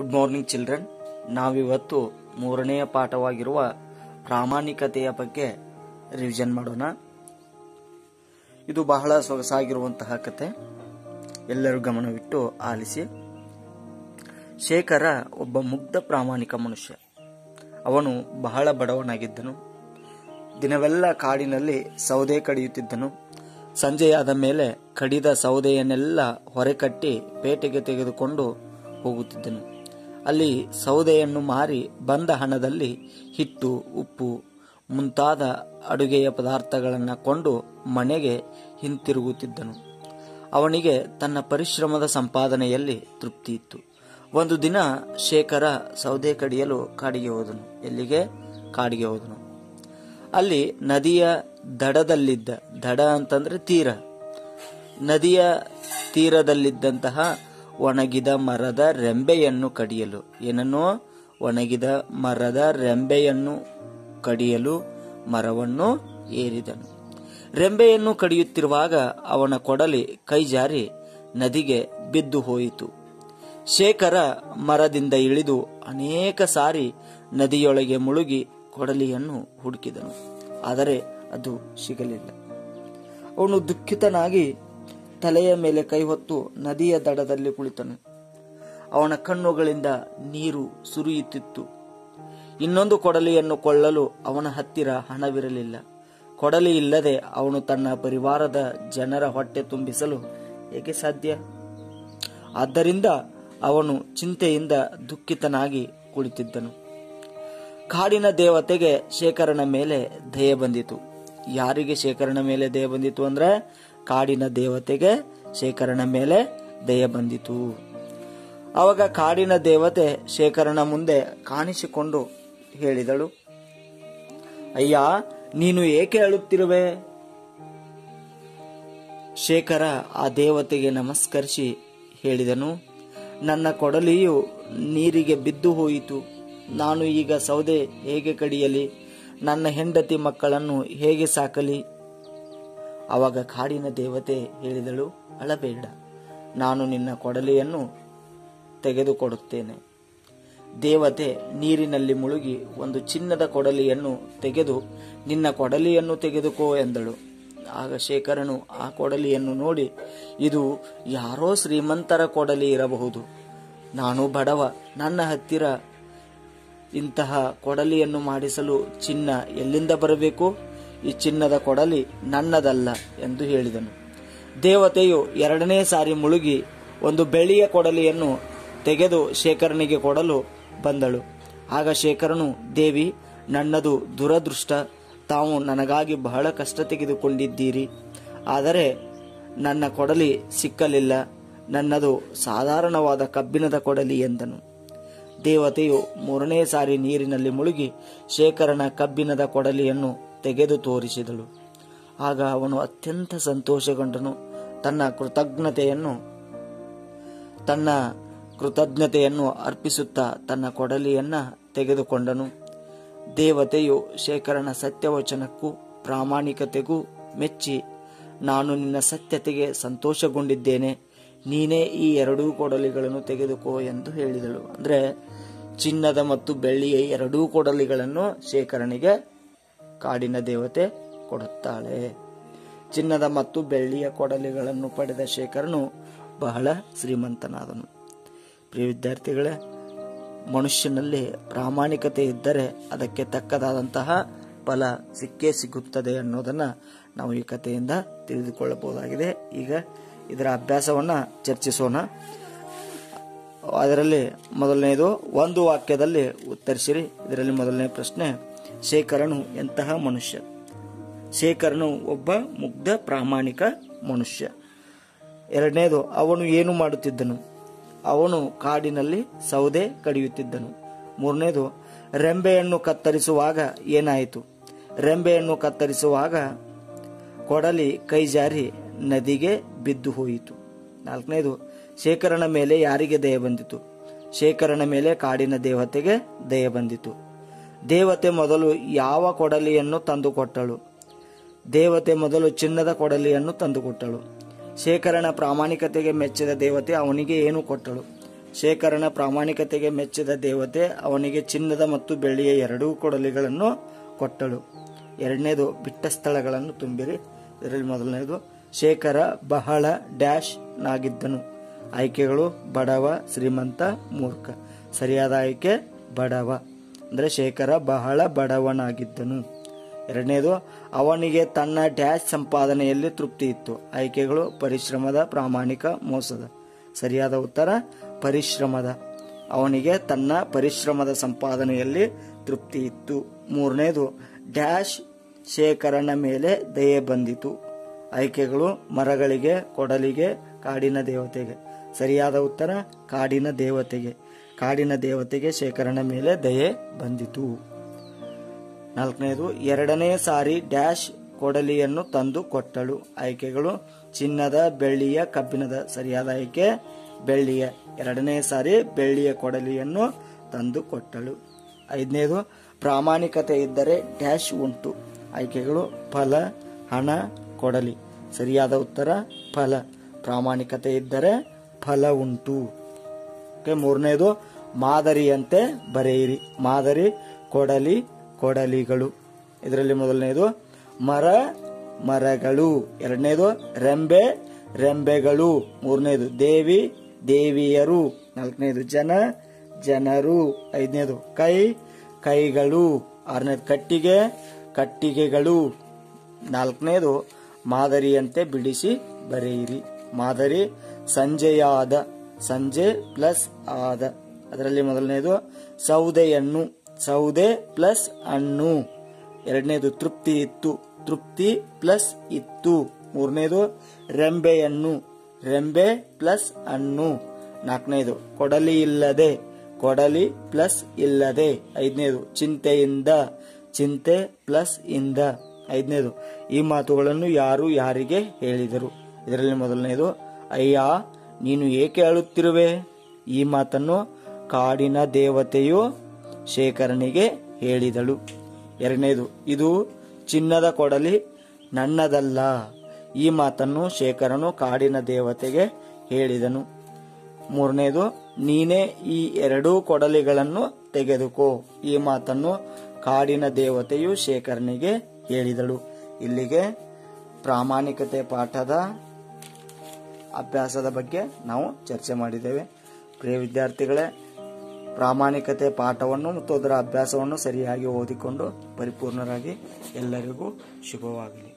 Good morning children ನಾವಿವತ್ತು ಮೂರನೆಯ ಪಾಠವಾಗಿರುವ ಪ್ರಾಮಾಣಿಕತೆಯ ಬಗ್ಗೆ ರಿವಿಷನ್ ಮಾಡೋಣ. ಇದು ಬಹಳ ಸೊಗಸಾಗಿರುವಂತಹ ಕತೆ. ಎಲ್ಲರೂ ಗಮನವಿಟ್ಟು ಆಲಿಸಿ. ಶೇಖರ ಒಬ್ಬ ಮುಗ್ಧ ಪ್ರಾಮಾಣಿಕ ಮನುಷ್ಯ. ಅವನು ಬಹಳ ಬಡವನಾಗಿದ್ದನು. ದಿನವೆಲ್ಲ ಕಾಡಿನಲ್ಲಿ ಸೌದೆ ಕಡಿಯುತ್ತಿದ್ದನು. ಸಂಜೆಯಾದ ಮೇಲೆ ಕಡಿದ ಸೌದೆಯನ್ನೆಲ್ಲ ಹೊರೆ ಕಟ್ಟಿ ಪೇಟೆಗೆ ತೆಗೆದುಕೊಂಡು ಹೋಗುತ್ತಿದ್ದನು. ಅಲ್ಲಿ ಸೌದೆಯನ್ನು ಮಾರಿ ಬಂದ ಹಣದಲ್ಲಿ ಹಿಟ್ಟು, ಉಪ್ಪು, ಮುಂತಾದ ಅಡುಗೆಯ ಪದಾರ್ಥಗಳನ್ನು ಕೊಂಡು ಮನೆಗೆ ಹಿಂತಿರುಗುತ್ತಿದ್ದನು. ಅವನಿಗೆ ತನ್ನ ಪರಿಶ್ರಮದ ಸಂಪಾದನೆಯಲ್ಲಿ ತೃಪ್ತಿ ಇತ್ತು. ಒಂದು ದಿನ ಶೇಖರ ಸೌದೆ ಕಡಿಯಲು ಕಾಡಿಗೆ ಹೋದನು. ಎಲ್ಲಿಗೆ? ಕಾಡಿಗೆ ಹೋದನು. ಅಲ್ಲಿ ನದಿಯ ದಡದಲ್ಲಿದ್ದ, ದಡ ಅಂತಂದ್ರೆ ತೀರ, ನದಿಯ ತೀರದಲ್ಲಿದ್ದಂತಹ ಒಣಗಿದ ಮರದ ರೆಂಬೆಯನ್ನು ಕಡಿಯಲು. ಏನನ್ನೋ? ಒಣಗಿದ ಮರದ ರೆಂಬೆಯನ್ನು ಕಡಿಯಲು ಮರವನ್ನು ಏರಿದನು. ರೆಂಬೆಯನ್ನು ಕಡಿಯುತ್ತಿರುವಾಗ ಅವನ ಕೊಡಲಿ ಕೈ ಜಾರಿ ನದಿಗೆ ಬಿದ್ದು ಹೋಯಿತು. ಶೇಖರ ಮರದಿಂದ ಇಳಿದು ಅನೇಕ ಸಾರಿ ನದಿಯೊಳಗೆ ಮುಳುಗಿ ಕೊಡಲಿಯನ್ನು ಹುಡುಕಿದನು. ಆದರೆ ಅದು ಸಿಗಲಿಲ್ಲ. ಅವನು ದುಃಖಿತನಾಗಿ ತಲೆಯ ಮೇಲೆ ಕೈ ಹೊತ್ತು ನದಿಯ ದಡದಲ್ಲಿ ಕುಳಿತನು. ಅವನ ಕಣ್ಣುಗಳಿಂದ ನೀರು ಸುರಿಯುತ್ತಿತ್ತು. ಇನ್ನೊಂದು ಕೊಡಲಿಯನ್ನು ಕೊಳ್ಳಲು ಅವನ ಹತ್ತಿರ ಹಣವಿರಲಿಲ್ಲ. ಕೊಡಲಿ ಇಲ್ಲದೆ ಅವನು ತನ್ನ ಪರಿವಾರದ ಜನರ ಹೊಟ್ಟೆ ತುಂಬಿಸಲು ಏಕೆ ಸಾಧ್ಯ? ಆದ್ದರಿಂದ ಅವನು ಚಿಂತೆಯಿಂದ ದುಃಖಿತನಾಗಿ ಕುಳಿತಿದ್ದನು. ಕಾಡಿನ ದೇವತೆಗೆ ಶೇಖರನ ಮೇಲೆ ದಯೆ ಬಂದಿತು. ಯಾರಿಗೆ ಶೇಖರನ ಮೇಲೆ ದಯ ಬಂದಿತು ಅಂದ್ರೆ ಕಾಡಿನ ದೇವತೆಗೆ ಶೇಖರನ ಮೇಲೆ ದಯ ಬಂದಿತು. ಅವಾಗ ಕಾಡಿನ ದೇವತೆ ಶೇಖರನ ಮುಂದೆ ಕಾಣಿಸಿಕೊಂಡು ಹೇಳಿದಳು, ಅಯ್ಯ, ನೀನು ಏಕೆ ಅಳುತ್ತಿರುವೆ? ಶೇಖರ ಆ ದೇವತೆಗೆ ನಮಸ್ಕರಿಸಿ ಹೇಳಿದನು, ನನ್ನ ಕೊಡಲಿಯು ನೀರಿಗೆ ಬಿದ್ದು ಹೋಯಿತು. ನಾನು ಈಗ ಸೌದೆ ಹೇಗೆ ಕಡಿಯಲಿ? ನನ್ನ ಹೆಂಡತಿ ಮಕ್ಕಳನ್ನು ಹೇಗೆ ಸಾಕಲಿ? ಅವಾಗ ಕಾಡಿನ ದೇವತೆ ಹೇಳಿದಳು, ಅಳಬೇಡ, ನಾನು ನಿನ್ನ ಕೊಡಲಿಯನ್ನು ತೆಗೆದುಕೊಡುತ್ತೇನೆ. ದೇವತೆ ನೀರಿನಲ್ಲಿ ಮುಳುಗಿ ಒಂದು ಚಿನ್ನದ ಕೊಡಲಿಯನ್ನು ತೆಗೆದು, ನಿನ್ನ ಕೊಡಲಿಯನ್ನು ತೆಗೆದುಕೋ ಎಂದಳು. ಆಗ ಶೇಖರನು ಆ ಕೊಡಲಿಯನ್ನು ನೋಡಿ, ಇದು ಯಾರೋ ಶ್ರೀಮಂತರ ಕೊಡಲಿ ಇರಬಹುದು. ನಾನು ಬಡವ, ನನ್ನ ಹತ್ತಿರ ಇಂತಹ ಕೊಡಲಿಯನ್ನು ಮಾಡಿಸಲು ಚಿನ್ನ ಎಲ್ಲಿಂದ ಬರಬೇಕು? ಈ ಚಿನ್ನದ ಕೊಡಲಿ ನನ್ನದಲ್ಲ ಎಂದು ಹೇಳಿದನು. ದೇವತೆಯು ಎರಡನೇ ಸಾರಿ ಮುಳುಗಿ ಒಂದು ಬೆಳ್ಳಿಯ ಕೊಡಲಿಯನ್ನು ತೆಗೆದು ಶೇಖರನಿಗೆ ಕೊಡಲು ಬಂದಳು. ಆಗ ಶೇಖರನು, ದೇವಿ, ನನ್ನದು ದುರದೃಷ್ಟ. ತಾವು ನನಗಾಗಿ ಬಹಳ ಕಷ್ಟ ತೆಗೆದುಕೊಂಡಿದ್ದೀರಿ. ಆದರೆ ನನ್ನ ಕೊಡಲಿ ಸಿಕ್ಕಲಿಲ್ಲ. ನನ್ನದು ಸಾಧಾರಣವಾದ ಕಬ್ಬಿಣದ ಕೊಡಲಿ ಎಂದನು. ದೇವತೆಯು ಮೂರನೇ ಸಾರಿ ನೀರಿನಲ್ಲಿ ಮುಳುಗಿ ಶೇಖರನ ಕಬ್ಬಿಣದ ಕೊಡಲಿಯನ್ನು ತೆಗೆದು ತೋರಿಸಿದಳು. ಆಗ ಅವನು ಅತ್ಯಂತ ಸಂತೋಷಗೊಂಡನು. ತನ್ನ ಕೃತಜ್ಞತೆಯನ್ನು ತನ್ನ ಕೃತಜ್ಞತೆಯನ್ನು ಅರ್ಪಿಸುತ್ತಾ ತನ್ನ ಕೊಡಲಿಯನ್ನ ತೆಗೆದುಕೊಂಡನು. ದೇವತೆಯು ಶೇಖರನ ಸತ್ಯವಚನಕ್ಕೂ ಪ್ರಾಮಾಣಿಕತೆಗೂ ಮೆಚ್ಚಿ, ನಾನು ನಿನ್ನ ಸತ್ಯತೆಗೆ ಸಂತೋಷಗೊಂಡಿದ್ದೇನೆ. ನೀನೇ ಈ ಎರಡೂ ಕೊಡಲಿಗಳನ್ನು ತೆಗೆದುಕೋ ಎಂದು ಹೇಳಿದಳು. ಅಂದರೆ ಚಿನ್ನದ ಮತ್ತು ಬೆಳ್ಳಿಯ ಎರಡೂ ಕೊಡಲಿಗಳನ್ನು ಶೇಖರನಿಗೆ ಕಾಡಿನ ದೇವತೆ ಕೊಡುತ್ತಾಳೆ. ಚಿನ್ನದ ಮತ್ತು ಬೆಳ್ಳಿಯ ಕೊಡಲಿಗಳನ್ನು ಪಡೆದ ಶೇಖರನು ಬಹಳ ಶ್ರೀಮಂತನಾದನು. ಪ್ರಿಯ ವಿದ್ಯಾರ್ಥಿಗಳೇ, ಮನುಷ್ಯನಲ್ಲಿ ಪ್ರಾಮಾಣಿಕತೆ ಇದ್ದರೆ ಅದಕ್ಕೆ ತಕ್ಕದಾದಂತಹ ಫಲ ಸಿಕ್ಕೇ ಸಿಗುತ್ತದೆ ಅನ್ನೋದನ್ನ ನಾವು ಈ ಕಥೆಯಿಂದ ತಿಳಿದುಕೊಳ್ಳಬಹುದಾಗಿದೆ. ಈಗ ಇದರ ಅಭ್ಯಾಸವನ್ನ ಚರ್ಚಿಸೋಣ. ಅದರಲ್ಲಿ ಮೊದಲನೆಯದು, ಒಂದು ವಾಕ್ಯದಲ್ಲಿ ಉತ್ತರಿಸಿರಿ. ಇದರಲ್ಲಿ ಮೊದಲನೇ ಪ್ರಶ್ನೆ ಶೇಖರನು ಎಂತಹ ಮನುಷ್ಯ? ಶೇಖರನು ಒಬ್ಬ ಮುಗ್ಧ ಪ್ರಾಮಾಣಿಕ ಮನುಷ್ಯ. ಎರಡನೇದು, ಅವನು ಏನು ಮಾಡುತ್ತಿದ್ದನು? ಅವನು ಕಾಡಿನಲ್ಲಿ ಸೌದೆ ಕಡಿಯುತ್ತಿದ್ದನು. ಮೂರನೇದು, ರೆಂಬೆಯನ್ನು ಕತ್ತರಿಸುವಾಗ ಏನಾಯಿತು? ರೆಂಬೆಯನ್ನು ಕತ್ತರಿಸುವಾಗ ಕೊಡಲಿ ಕೈ ಜಾರಿ ನದಿಗೆ ಬಿದ್ದು ಹೋಯಿತು. ನಾಲ್ಕನೇದು, ಶೇಖರನ ಮೇಲೆ ಯಾರಿಗೆ ದಯ ಬಂದಿತು? ಶೇಖರನ ಮೇಲೆ ಕಾಡಿನ ದೇವತೆಗೆ ದಯ ಬಂದಿತು. ದೇವತೆ ಮೊದಲು ಯಾವ ಕೊಡಲಿಯನ್ನು ತಂದುಕೊಟ್ಟಳು? ದೇವತೆ ಮೊದಲು ಚಿನ್ನದ ಕೊಡಲಿಯನ್ನು ತಂದುಕೊಟ್ಟಳು. ಶೇಖರಣ ಪ್ರಾಮಾಣಿಕತೆಗೆ ಮೆಚ್ಚಿದ ದೇವತೆ ಅವನಿಗೆ ಏನು ಕೊಟ್ಟಳು? ಶೇಖರಣ ಪ್ರಾಮಾಣಿಕತೆಗೆ ಮೆಚ್ಚಿದ ದೇವತೆ ಅವನಿಗೆ ಚಿನ್ನದ ಮತ್ತು ಬೆಳ್ಳಿಯ ಎರಡೂ ಕೊಡಲಿಗಳನ್ನು ಕೊಟ್ಟಳು. ಎರಡನೇದು ಬಿಟ್ಟ ಸ್ಥಳಗಳನ್ನು ತುಂಬಿರಿ. ಇದರಲ್ಲಿ ಮೊದಲನೇದು, ಶೇಖರ ಬಹಳ ಡ್ಯಾಶ್ ನಾಗಿದ್ದನು. ಆಯ್ಕೆಗಳು ಬಡವ, ಶ್ರೀಮಂತ, ಮೂರ್ಖ. ಸರಿಯಾದ ಆಯ್ಕೆ, ಬಡವ. ಅಂದರೆ ಶೇಖರ ಬಹಳ ಬಡವನಾಗಿದ್ದನು. ಎರಡನೇದು, ಅವನಿಗೆ ತನ್ನ ಡ್ಯಾಶ್ ಸಂಪಾದನೆಯಲ್ಲಿ ತೃಪ್ತಿ ಇತ್ತು. ಆಯ್ಕೆಗಳು, ಪರಿಶ್ರಮದ ಪ್ರಾಮಾಣಿಕ ಮೋಸದ. ಸರಿಯಾದ ಉತ್ತರ, ಪರಿಶ್ರಮದ. ಅವನಿಗೆ ತನ್ನ ಪರಿಶ್ರಮದ ಸಂಪಾದನೆಯಲ್ಲಿ ತೃಪ್ತಿ ಇತ್ತು. ಮೂರನೇದು, ಡ್ಯಾಶ್ ಶೇಖರನ ಮೇಲೆ ದಯೆ ಬಂದಿತು. ಆಯ್ಕೆಗಳು, ಮರಗಳಿಗೆ, ಕೊಡಲಿಗೆ, ಕಾಡಿನ ದೇವತೆಗೆ. ಸರಿಯಾದ ಉತ್ತರ, ಕಾಡಿನ ದೇವತೆಗೆ. ಕಾಡಿನ ದೇವತೆಗೆ ಶೇಖರನ ಮೇಲೆ ದಯೆ ಬಂದಿತು. ನಾಲ್ಕನೇದು, ಎರಡನೇ ಸಾರಿ ಡ್ಯಾಶ್ ಕೊಡಲಿಯನ್ನು ತಂದು ಕೊಟ್ಟಳು. ಆಯ್ಕೆಗಳು, ಚಿನ್ನದ, ಬೆಳ್ಳಿಯ, ಕಬ್ಬಿಣದ, ಸರಿಯಾದ ಆಯ್ಕೆ, ಬೆಳ್ಳಿಯ. ಎರಡನೇ ಸಾರಿ ಬೆಳ್ಳಿಯ ಕೊಡಲಿಯನ್ನು ತಂದು ಕೊಟ್ಟಳು. ಐದನೇದು, ಪ್ರಾಮಾಣಿಕತೆ ಇದ್ದರೆ ಡ್ಯಾಶ್ ಉಂಟು. ಆಯ್ಕೆಗಳು, ಫಲ, ಹಣ, ಕೊಡಲಿ. ಸರಿಯಾದ ಉತ್ತರ, ಫಲ. ಪ್ರಾಮಾಣಿಕತೆ ಇದ್ದರೆ ಫಲ ಉಂಟು. ಮೂರನೇದು, ಮಾದರಿಯಂತೆ ಬರೆಯಿರಿ. ಮಾದರಿ, ಕೊಡಲಿ, ಕೊಡಲಿಗಳು. ಇದರಲ್ಲಿ ಮೊದಲನೇದು, ಮರ, ಮರಗಳು. ಎರಡನೇದು, ರೆಂಬೆ, ರೆಂಬೆಗಳು. ಮೂರನೇದು, ದೇವಿ, ದೇವಿಯರು. ನಾಲ್ಕನೇದು, ಜನ, ಜನರು. ಐದನೇದು, ಕೈ, ಕೈಗಳು. ಆರನೇದು, ಕಟ್ಟಿಗೆ, ಕಟ್ಟಿಗೆಗಳು. ನಾಲ್ಕನೇದು, ಮಾದರಿಯಂತೆ ಬಿಡಿಸಿ ಬರೆಯಿರಿ. ಮಾದರಿ, ಸಂಜೆಯಾದ ಸಂಜೆ ಪ್ಲಸ್ ಆದ. ಅದರಲ್ಲಿ ಮೊದಲನೇದು ಸೌದೆಯನ್ನು ಸೌದೆ ಪ್ಲಸ್ ಹಣ್ಣು. ಎರಡನೇದು ತೃಪ್ತಿ ಇತ್ತು. ತೃಪ್ತಿ ಪ್ಲಸ್ ಇತ್ತು. ಮೂರನೇದು ರೆಂಬೆಯನ್ನು ರೆಂಬೆ ಪ್ಲಸ್ ಹಣ್ಣು. ನಾಲ್ಕನೇದು ಕೊಡಲಿ ಇಲ್ಲದೆ. ಕೊಡಲಿ ಪ್ಲಸ್ ಇಲ್ಲದೆ. ಐದನೇದು ಚಿಂತೆಯಿಂದ. ಚಿಂತೆ ಪ್ಲಸ್ ಇಂದ. ಐದನೇದು ಈ ಮಾತುಗಳನ್ನು ಯಾರು ಯಾರಿಗೆ ಹೇಳಿದರು? ಇದರಲ್ಲಿ ಮೊದಲನೇದು ಅಯ್ಯ ನೀನು ಏಕೆ ಅಳುತ್ತಿರುವೆ? ಈ ಮಾತನ್ನು ಕಾಡಿನ ದೇವತೆಯು ಶೇಖರನಿಗೆ ಹೇಳಿದಳು. ಎರಡನೇದು, ಇದು ಚಿನ್ನದ ಕೊಡಲಿ ನನ್ನದಲ್ಲ. ಈ ಮಾತನ್ನು ಶೇಖರನು ಕಾಡಿನ ದೇವತೆಗೆ ಹೇಳಿದನು. ಮೂರನೇದು, ನೀನೇ ಈ ಎರಡೂ ಕೊಡಲಿಗಳನ್ನು ತೆಗೆದುಕೋ. ಈ ಮಾತನ್ನು ಕಾಡಿನ ದೇವತೆಯು ಶೇಖರನಿಗೆ ಹೇಳಿದಳು. ಇಲ್ಲಿಗೆ ಪ್ರಾಮಾಣಿಕತೆ ಪಾಠದ ಅಭ್ಯಾಸದ ಬಗ್ಗೆ ನಾವು ಚರ್ಚೆ ಮಾಡಿದ್ದೇವೆ. ಪ್ರಿಯ ವಿದ್ಯಾರ್ಥಿಗಳೇ, ಪ್ರಾಮಾಣಿಕತೆ ಪಾಠವನ್ನು ಮತ್ತು ಅದರ ಅಭ್ಯಾಸವನ್ನು ಸರಿಯಾಗಿ ಓದಿಕೊಂಡು ಪರಿಪೂರ್ಣರಾಗಿ ಎಲ್ಲರಿಗೂ ಶುಭವಾಗಲಿ.